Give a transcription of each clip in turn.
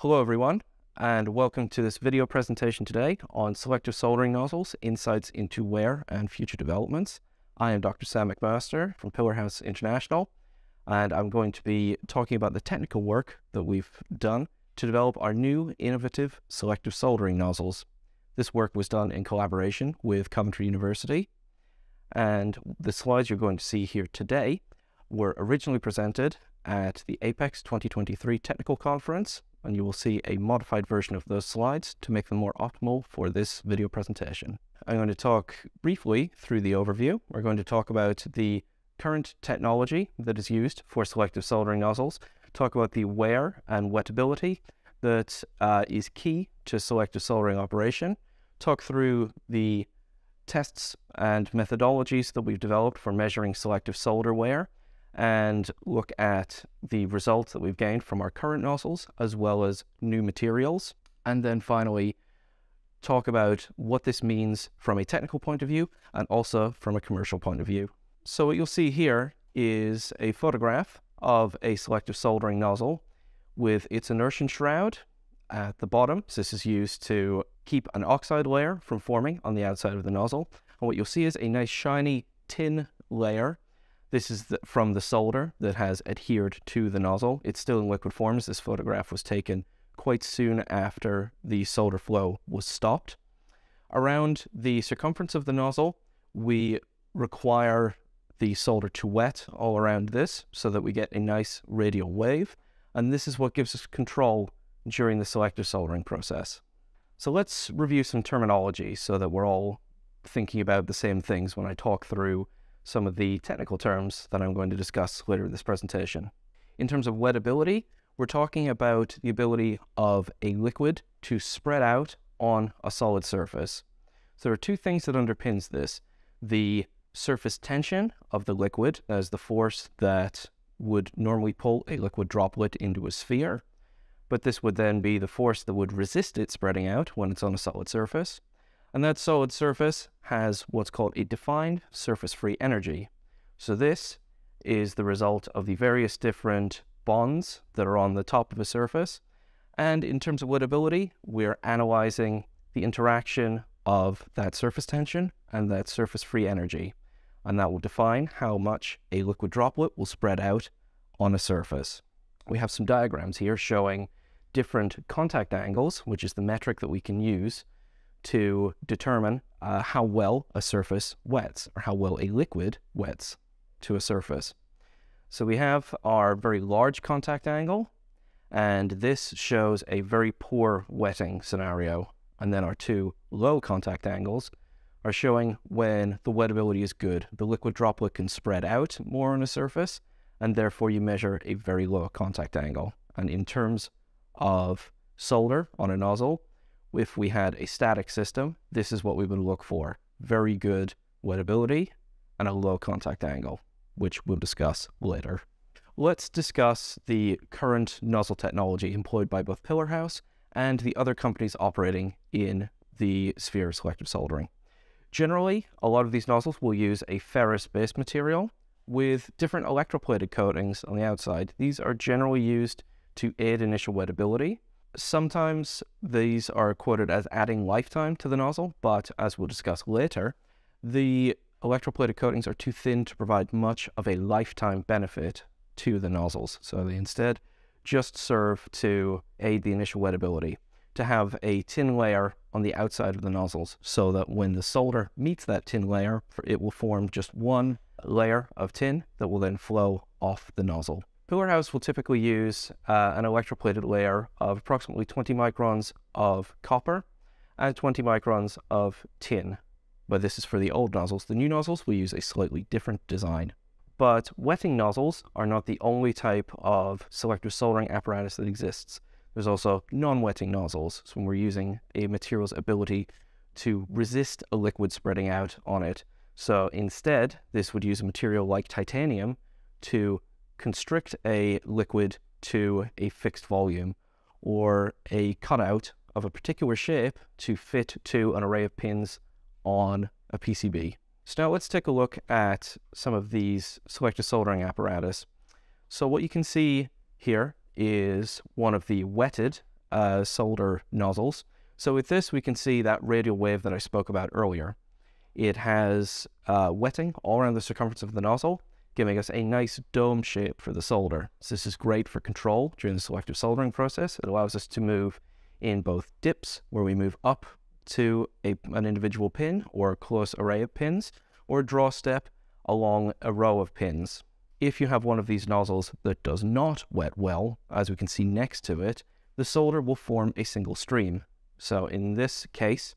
Hello everyone, and welcome to this video presentation today on selective soldering nozzles, insights into wear and future developments. I am Dr. Sam McMaster from Pillarhouse International, and I'm going to be talking about the technical work that we've done to develop our new innovative selective soldering nozzles. This work was done in collaboration with Coventry University, and the slides you're going to see here today were originally presented at the APEX 2023 Technical Conference, and you will see a modified version of those slides to make them more optimal for this video presentation. I'm going to talk briefly through the overview. We're going to talk about the current technology that is used for selective soldering nozzles, talk about the wear and wettability that uh, is key to selective soldering operation, talk through the tests and methodologies that we've developed for measuring selective solder wear, and look at the results that we've gained from our current nozzles as well as new materials. And then finally, talk about what this means from a technical point of view and also from a commercial point of view. So what you'll see here is a photograph of a selective soldering nozzle with its inertial shroud at the bottom. So this is used to keep an oxide layer from forming on the outside of the nozzle. And what you'll see is a nice shiny tin layer this is the, from the solder that has adhered to the nozzle. It's still in liquid forms. This photograph was taken quite soon after the solder flow was stopped. Around the circumference of the nozzle, we require the solder to wet all around this so that we get a nice radial wave. And this is what gives us control during the selective soldering process. So let's review some terminology so that we're all thinking about the same things when I talk through some of the technical terms that I'm going to discuss later in this presentation. In terms of wettability, we're talking about the ability of a liquid to spread out on a solid surface. So there are two things that underpins this. The surface tension of the liquid, is the force that would normally pull a liquid droplet into a sphere, but this would then be the force that would resist it spreading out when it's on a solid surface. And that solid surface has what's called a defined surface free energy. So this is the result of the various different bonds that are on the top of a surface. And in terms of wettability, we're analyzing the interaction of that surface tension and that surface free energy. And that will define how much a liquid droplet will spread out on a surface. We have some diagrams here showing different contact angles, which is the metric that we can use to determine uh, how well a surface wets or how well a liquid wets to a surface. So we have our very large contact angle, and this shows a very poor wetting scenario. And then our two low contact angles are showing when the wettability is good. The liquid droplet can spread out more on a surface, and therefore you measure a very low contact angle. And in terms of solder on a nozzle, if we had a static system, this is what we would look for. Very good wettability and a low contact angle, which we'll discuss later. Let's discuss the current nozzle technology employed by both Pillarhouse and the other companies operating in the sphere of selective soldering. Generally, a lot of these nozzles will use a ferrous-based material with different electroplated coatings on the outside. These are generally used to aid initial wettability Sometimes these are quoted as adding lifetime to the nozzle, but as we'll discuss later, the electroplated coatings are too thin to provide much of a lifetime benefit to the nozzles. So they instead just serve to aid the initial wettability, to have a tin layer on the outside of the nozzles so that when the solder meets that tin layer, it will form just one layer of tin that will then flow off the nozzle. Pillarhouse will typically use uh, an electroplated layer of approximately 20 microns of copper and 20 microns of tin. But this is for the old nozzles. The new nozzles will use a slightly different design. But wetting nozzles are not the only type of selective soldering apparatus that exists. There's also non-wetting nozzles, so when we're using a material's ability to resist a liquid spreading out on it. So instead, this would use a material like titanium to constrict a liquid to a fixed volume or a cutout of a particular shape to fit to an array of pins on a PCB. So now let's take a look at some of these selective soldering apparatus. So what you can see here is one of the wetted uh, solder nozzles. So with this, we can see that radial wave that I spoke about earlier. It has uh, wetting all around the circumference of the nozzle, giving us a nice dome shape for the solder. So this is great for control during the selective soldering process. It allows us to move in both dips, where we move up to a, an individual pin or a close array of pins, or draw step along a row of pins. If you have one of these nozzles that does not wet well, as we can see next to it, the solder will form a single stream. So in this case,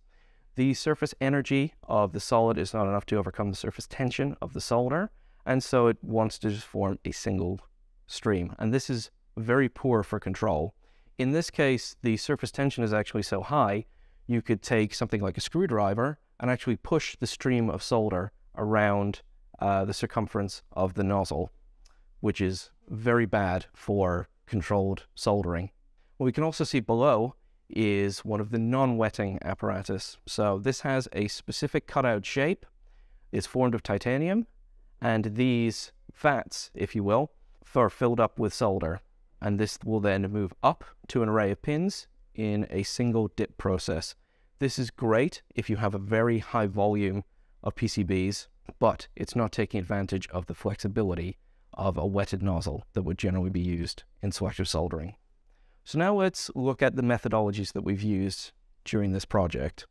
the surface energy of the solid is not enough to overcome the surface tension of the solder, and so it wants to just form a single stream. And this is very poor for control. In this case, the surface tension is actually so high, you could take something like a screwdriver and actually push the stream of solder around uh, the circumference of the nozzle, which is very bad for controlled soldering. What we can also see below is one of the non-wetting apparatus. So this has a specific cutout shape, is formed of titanium, and these vats, if you will, are filled up with solder. And this will then move up to an array of pins in a single dip process. This is great if you have a very high volume of PCBs, but it's not taking advantage of the flexibility of a wetted nozzle that would generally be used in selective soldering. So now let's look at the methodologies that we've used during this project.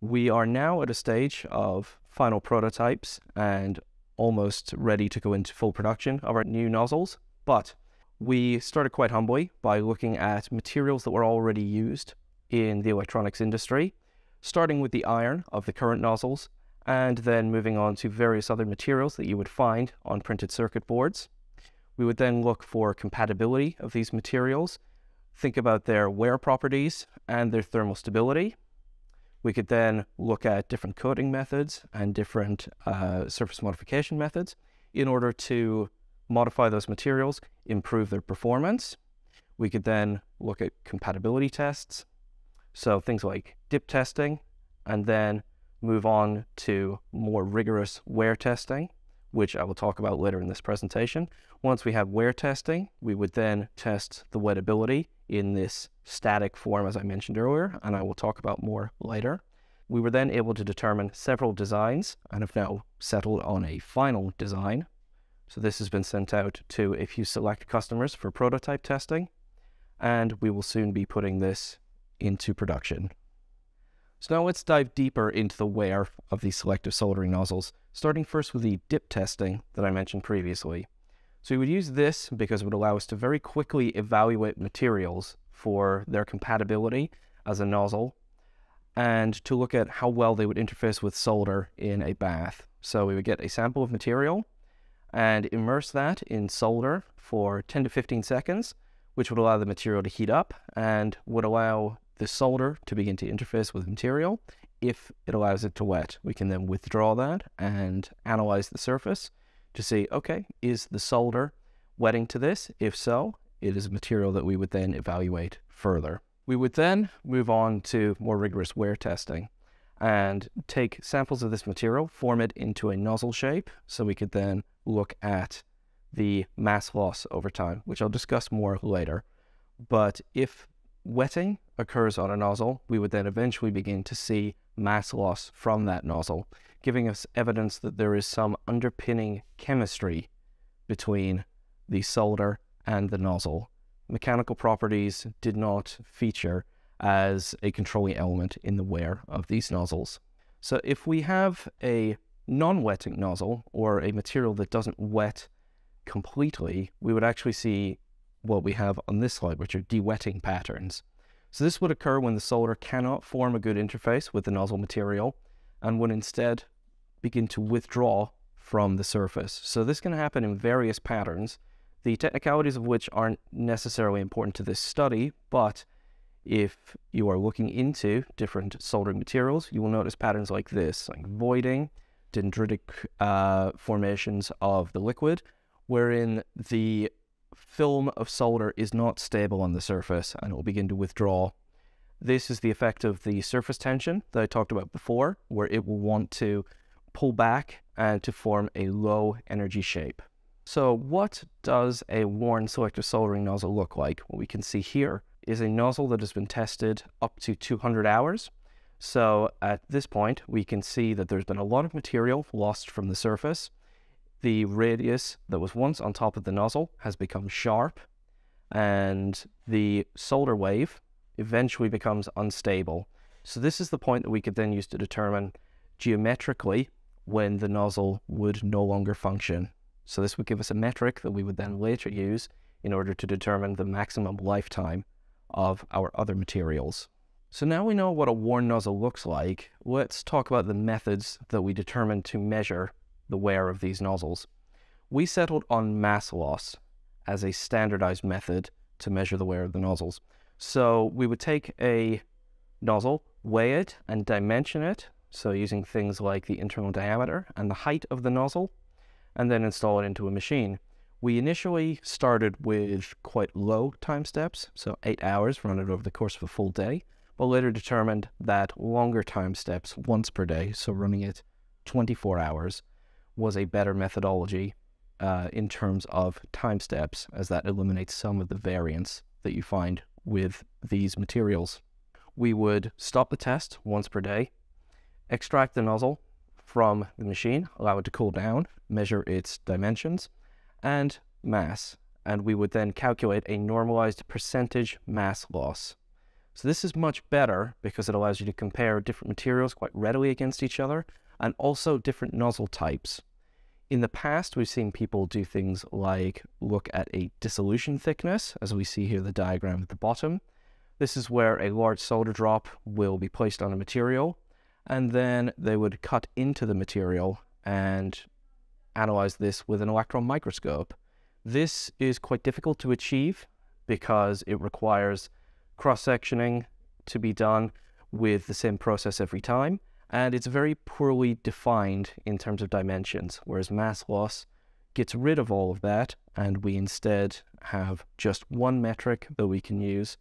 We are now at a stage of final prototypes and almost ready to go into full production of our new nozzles, but we started quite humbly by looking at materials that were already used in the electronics industry, starting with the iron of the current nozzles, and then moving on to various other materials that you would find on printed circuit boards. We would then look for compatibility of these materials think about their wear properties and their thermal stability. We could then look at different coating methods and different uh, surface modification methods in order to modify those materials, improve their performance. We could then look at compatibility tests, so things like dip testing, and then move on to more rigorous wear testing, which I will talk about later in this presentation. Once we have wear testing, we would then test the wettability in this static form, as I mentioned earlier, and I will talk about more later. We were then able to determine several designs and have now settled on a final design. So this has been sent out to a few select customers for prototype testing, and we will soon be putting this into production. So now let's dive deeper into the wear of these selective soldering nozzles, starting first with the dip testing that I mentioned previously. So we would use this because it would allow us to very quickly evaluate materials for their compatibility as a nozzle and to look at how well they would interface with solder in a bath. So we would get a sample of material and immerse that in solder for 10 to 15 seconds, which would allow the material to heat up and would allow the solder to begin to interface with material. If it allows it to wet, we can then withdraw that and analyze the surface to see, okay, is the solder wetting to this? If so, it is a material that we would then evaluate further. We would then move on to more rigorous wear testing and take samples of this material, form it into a nozzle shape, so we could then look at the mass loss over time, which I'll discuss more later. But if wetting occurs on a nozzle, we would then eventually begin to see mass loss from that nozzle giving us evidence that there is some underpinning chemistry between the solder and the nozzle. Mechanical properties did not feature as a controlling element in the wear of these nozzles. So if we have a non-wetting nozzle or a material that doesn't wet completely, we would actually see what we have on this slide, which are de-wetting patterns. So this would occur when the solder cannot form a good interface with the nozzle material and would instead begin to withdraw from the surface. So this can happen in various patterns, the technicalities of which aren't necessarily important to this study, but if you are looking into different soldering materials, you will notice patterns like this, like voiding, dendritic uh, formations of the liquid, wherein the film of solder is not stable on the surface and it will begin to withdraw. This is the effect of the surface tension that I talked about before, where it will want to pull back and to form a low energy shape. So what does a worn selective soldering nozzle look like? What we can see here is a nozzle that has been tested up to 200 hours. So at this point, we can see that there's been a lot of material lost from the surface. The radius that was once on top of the nozzle has become sharp, and the solder wave eventually becomes unstable. So this is the point that we could then use to determine geometrically when the nozzle would no longer function. So this would give us a metric that we would then later use in order to determine the maximum lifetime of our other materials. So now we know what a worn nozzle looks like, let's talk about the methods that we determined to measure the wear of these nozzles. We settled on mass loss as a standardized method to measure the wear of the nozzles. So we would take a nozzle, weigh it, and dimension it so using things like the internal diameter and the height of the nozzle, and then install it into a machine. We initially started with quite low time steps, so eight hours run it over the course of a full day, but later determined that longer time steps once per day, so running it 24 hours, was a better methodology uh, in terms of time steps, as that eliminates some of the variance that you find with these materials. We would stop the test once per day, extract the nozzle from the machine, allow it to cool down, measure its dimensions and mass, and we would then calculate a normalized percentage mass loss. So this is much better because it allows you to compare different materials quite readily against each other and also different nozzle types. In the past, we've seen people do things like look at a dissolution thickness, as we see here the diagram at the bottom. This is where a large solder drop will be placed on a material and then they would cut into the material and analyze this with an electron microscope. This is quite difficult to achieve because it requires cross-sectioning to be done with the same process every time, and it's very poorly defined in terms of dimensions, whereas mass loss gets rid of all of that, and we instead have just one metric that we can use,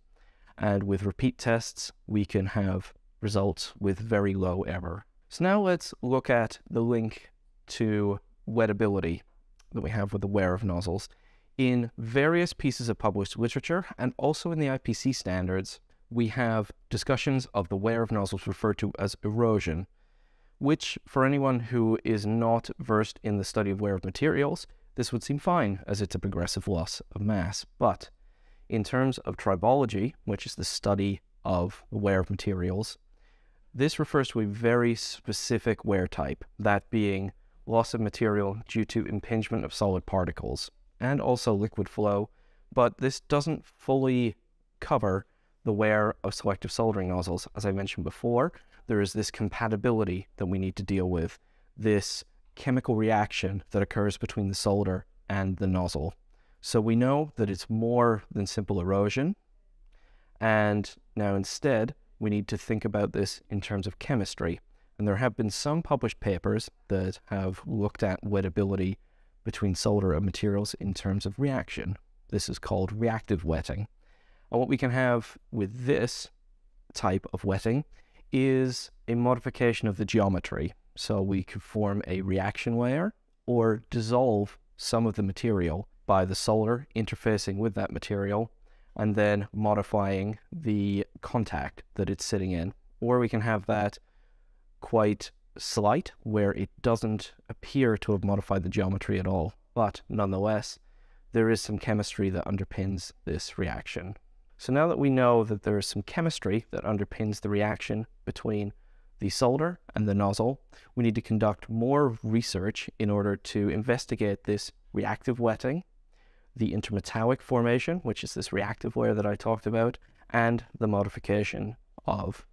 and with repeat tests, we can have results with very low error. So now let's look at the link to wettability that we have with the wear of nozzles. In various pieces of published literature and also in the IPC standards, we have discussions of the wear of nozzles referred to as erosion, which for anyone who is not versed in the study of wear of materials, this would seem fine as it's a progressive loss of mass. But in terms of tribology, which is the study of wear of materials, this refers to a very specific wear type, that being loss of material due to impingement of solid particles and also liquid flow, but this doesn't fully cover the wear of selective soldering nozzles. As I mentioned before, there is this compatibility that we need to deal with, this chemical reaction that occurs between the solder and the nozzle. So we know that it's more than simple erosion, and now instead we need to think about this in terms of chemistry. And there have been some published papers that have looked at wettability between solder and materials in terms of reaction. This is called reactive wetting. And what we can have with this type of wetting is a modification of the geometry. So we could form a reaction layer or dissolve some of the material by the solder interfacing with that material and then modifying the contact that it's sitting in. Or we can have that quite slight, where it doesn't appear to have modified the geometry at all. But nonetheless, there is some chemistry that underpins this reaction. So now that we know that there is some chemistry that underpins the reaction between the solder and the nozzle, we need to conduct more research in order to investigate this reactive wetting the intermetallic formation, which is this reactive layer that I talked about, and the modification of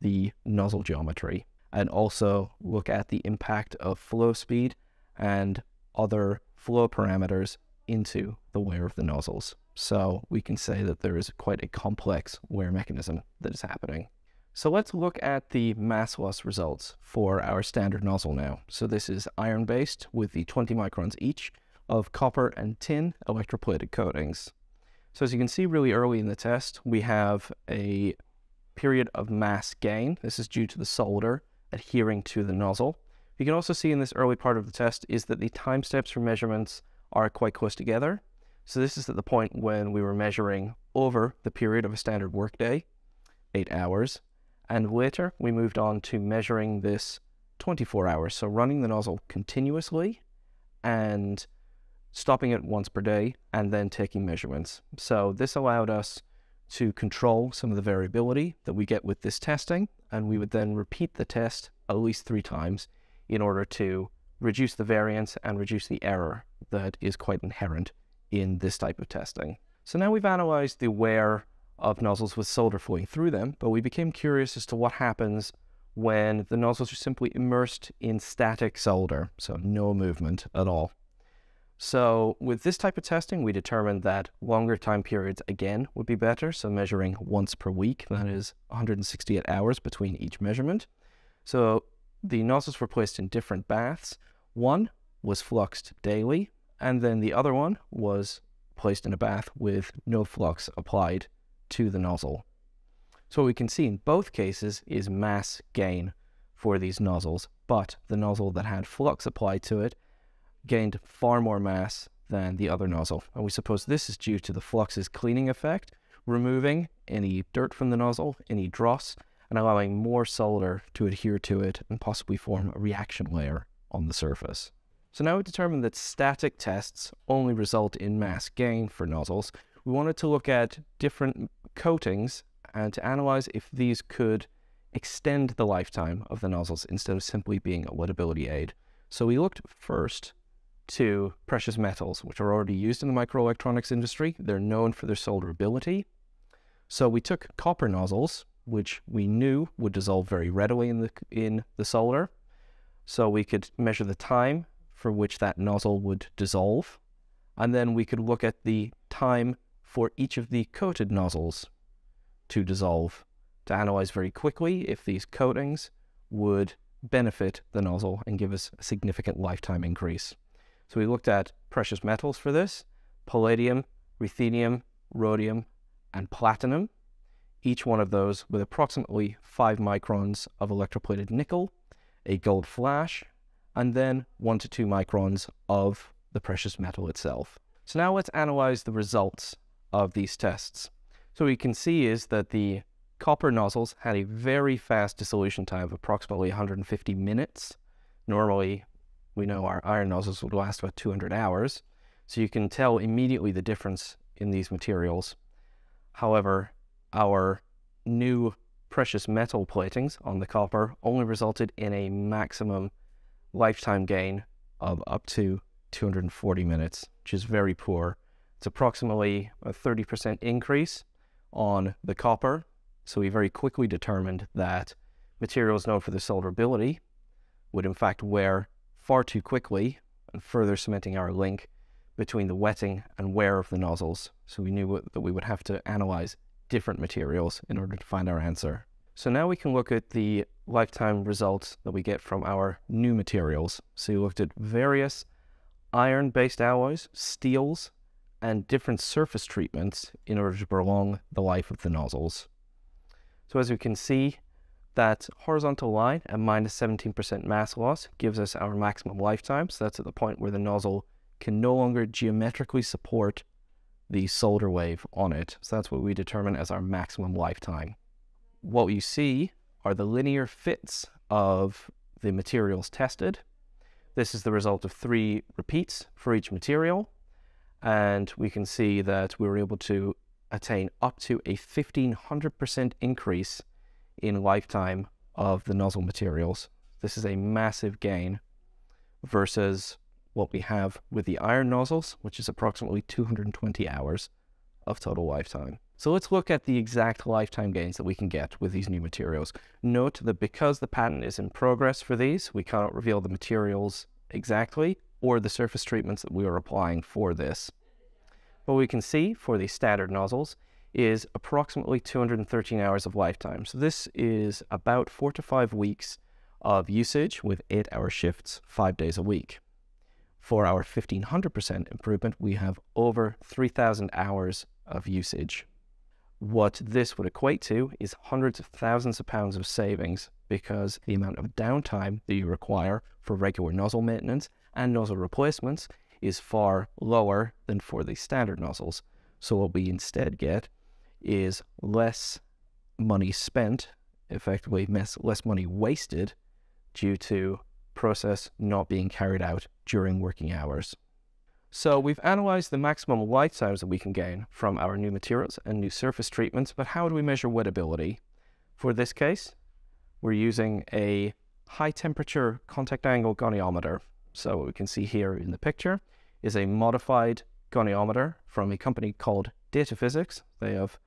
the nozzle geometry. And also look at the impact of flow speed and other flow parameters into the wear of the nozzles. So we can say that there is quite a complex wear mechanism that is happening. So let's look at the mass loss results for our standard nozzle now. So this is iron-based with the 20 microns each of copper and tin electroplated coatings. So as you can see really early in the test, we have a period of mass gain. This is due to the solder adhering to the nozzle. You can also see in this early part of the test is that the time steps for measurements are quite close together. So this is at the point when we were measuring over the period of a standard workday, eight hours, and later we moved on to measuring this 24 hours. So running the nozzle continuously and stopping it once per day and then taking measurements. So this allowed us to control some of the variability that we get with this testing, and we would then repeat the test at least three times in order to reduce the variance and reduce the error that is quite inherent in this type of testing. So now we've analyzed the wear of nozzles with solder flowing through them, but we became curious as to what happens when the nozzles are simply immersed in static solder, so no movement at all. So with this type of testing, we determined that longer time periods again would be better. So measuring once per week, that is 168 hours between each measurement. So the nozzles were placed in different baths. One was fluxed daily, and then the other one was placed in a bath with no flux applied to the nozzle. So what we can see in both cases is mass gain for these nozzles, but the nozzle that had flux applied to it gained far more mass than the other nozzle. And we suppose this is due to the flux's cleaning effect, removing any dirt from the nozzle, any dross, and allowing more solder to adhere to it and possibly form a reaction layer on the surface. So now we determined that static tests only result in mass gain for nozzles. We wanted to look at different coatings and to analyze if these could extend the lifetime of the nozzles instead of simply being a wettability aid. So we looked first to precious metals, which are already used in the microelectronics industry. They're known for their solderability. So we took copper nozzles, which we knew would dissolve very readily in the, in the solder. So we could measure the time for which that nozzle would dissolve. And then we could look at the time for each of the coated nozzles to dissolve to analyze very quickly if these coatings would benefit the nozzle and give us a significant lifetime increase. So we looked at precious metals for this, palladium, ruthenium, rhodium, and platinum, each one of those with approximately 5 microns of electroplated nickel, a gold flash, and then 1 to 2 microns of the precious metal itself. So now let's analyze the results of these tests. So what we can see is that the copper nozzles had a very fast dissolution time of approximately 150 minutes. Normally, we know our iron nozzles would last about 200 hours, so you can tell immediately the difference in these materials. However, our new precious metal platings on the copper only resulted in a maximum lifetime gain of up to 240 minutes, which is very poor. It's approximately a 30% increase on the copper. So we very quickly determined that materials known for their solderability would in fact wear far too quickly and further cementing our link between the wetting and wear of the nozzles. So we knew that we would have to analyze different materials in order to find our answer. So now we can look at the lifetime results that we get from our new materials. So we looked at various iron-based alloys, steels, and different surface treatments in order to prolong the life of the nozzles. So as we can see, that horizontal line at minus 17% mass loss gives us our maximum lifetime. So that's at the point where the nozzle can no longer geometrically support the solder wave on it. So that's what we determine as our maximum lifetime. What you see are the linear fits of the materials tested. This is the result of three repeats for each material. And we can see that we were able to attain up to a 1500% increase in lifetime of the nozzle materials. This is a massive gain versus what we have with the iron nozzles, which is approximately 220 hours of total lifetime. So let's look at the exact lifetime gains that we can get with these new materials. Note that because the patent is in progress for these, we cannot reveal the materials exactly or the surface treatments that we are applying for this. What we can see for the standard nozzles is approximately 213 hours of lifetime. So this is about four to five weeks of usage with eight hour shifts, five days a week. For our 1500% improvement, we have over 3,000 hours of usage. What this would equate to is hundreds of thousands of pounds of savings because the amount of downtime that you require for regular nozzle maintenance and nozzle replacements is far lower than for the standard nozzles. So what we instead get is less money spent, effectively less money wasted due to process not being carried out during working hours. So we've analyzed the maximum light lifetimes that we can gain from our new materials and new surface treatments, but how do we measure wettability? For this case, we're using a high temperature contact angle goniometer. So what we can see here in the picture is a modified goniometer from a company called DataPhysics. They have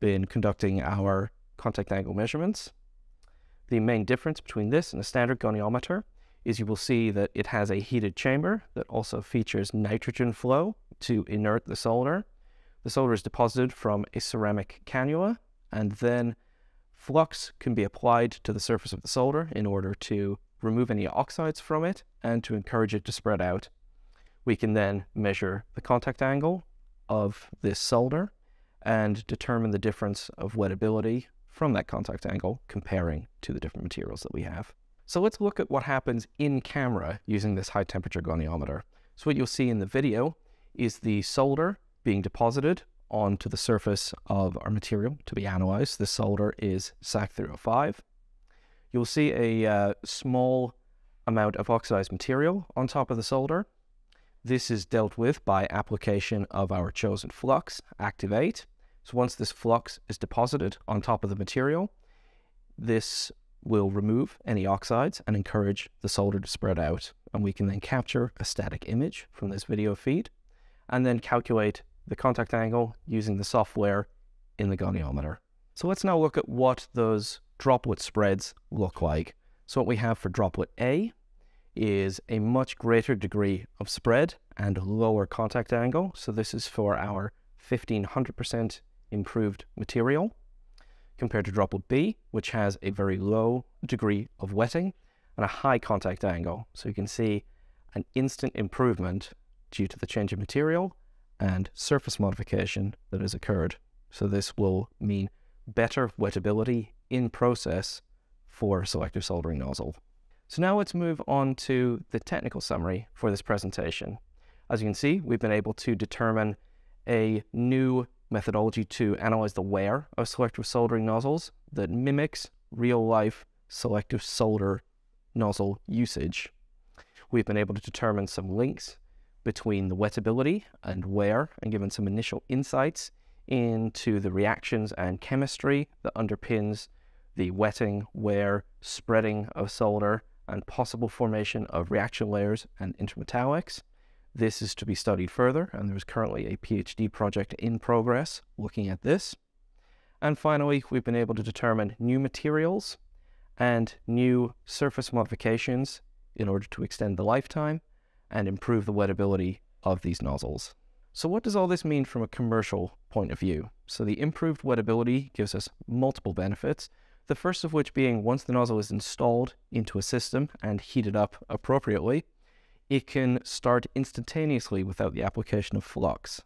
been conducting our contact angle measurements. The main difference between this and a standard goniometer is you will see that it has a heated chamber that also features nitrogen flow to inert the solder. The solder is deposited from a ceramic cannula and then flux can be applied to the surface of the solder in order to remove any oxides from it and to encourage it to spread out. We can then measure the contact angle of this solder and determine the difference of wettability from that contact angle comparing to the different materials that we have. So let's look at what happens in camera using this high temperature goniometer. So what you'll see in the video is the solder being deposited onto the surface of our material to be analyzed. This solder is SAC 305. You'll see a uh, small amount of oxidized material on top of the solder. This is dealt with by application of our chosen flux, Active 8. So once this flux is deposited on top of the material, this will remove any oxides and encourage the solder to spread out. And we can then capture a static image from this video feed and then calculate the contact angle using the software in the goniometer. So let's now look at what those droplet spreads look like. So what we have for droplet A is a much greater degree of spread and lower contact angle. So this is for our 1500% improved material compared to droplet B, which has a very low degree of wetting and a high contact angle. So you can see an instant improvement due to the change of material and surface modification that has occurred. So this will mean better wettability in process for selective soldering nozzle. So now let's move on to the technical summary for this presentation. As you can see, we've been able to determine a new methodology to analyze the wear of selective soldering nozzles that mimics real life selective solder nozzle usage. We've been able to determine some links between the wettability and wear and given some initial insights into the reactions and chemistry that underpins the wetting, wear, spreading of solder, and possible formation of reaction layers and intermetallics. This is to be studied further, and there's currently a PhD project in progress looking at this. And finally, we've been able to determine new materials and new surface modifications in order to extend the lifetime and improve the wettability of these nozzles. So what does all this mean from a commercial point of view? So the improved wettability gives us multiple benefits, the first of which being once the nozzle is installed into a system and heated up appropriately, it can start instantaneously without the application of flux.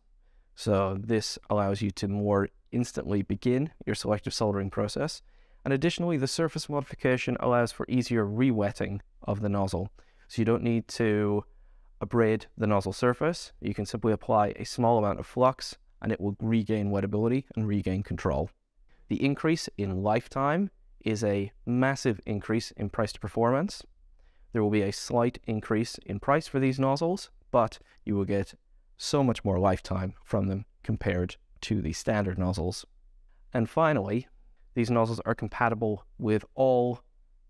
So this allows you to more instantly begin your selective soldering process. And additionally, the surface modification allows for easier re-wetting of the nozzle. So you don't need to abrade the nozzle surface. You can simply apply a small amount of flux and it will regain wettability and regain control. The increase in lifetime is a massive increase in price to performance. There will be a slight increase in price for these nozzles, but you will get so much more lifetime from them compared to the standard nozzles. And finally, these nozzles are compatible with all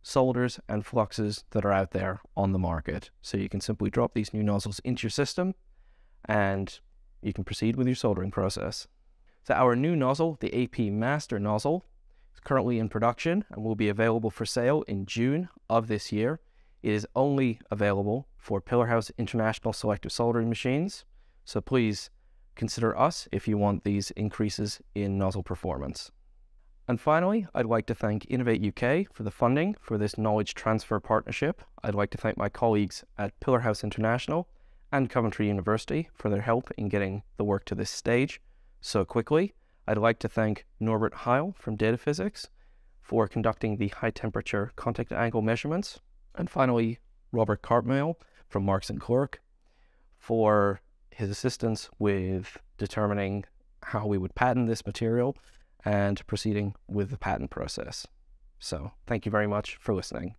solders and fluxes that are out there on the market. So you can simply drop these new nozzles into your system and you can proceed with your soldering process. So our new nozzle, the AP Master nozzle, is currently in production and will be available for sale in June of this year. It is only available for Pillarhouse International Selective Soldering Machines, so please consider us if you want these increases in nozzle performance. And finally, I'd like to thank Innovate UK for the funding for this knowledge transfer partnership. I'd like to thank my colleagues at Pillarhouse International and Coventry University for their help in getting the work to this stage so quickly. I'd like to thank Norbert Heil from DataPhysics for conducting the high temperature contact angle measurements and finally, Robert Cartmel from Marks and Clerk for his assistance with determining how we would patent this material and proceeding with the patent process. So thank you very much for listening.